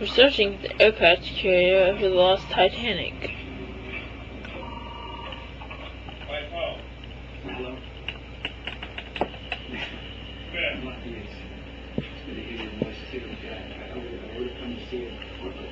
researching the aircraft carrier of the lost Titanic. Hello? Not yet. It's going to hear your voice too. I would, I would have come to see it. You.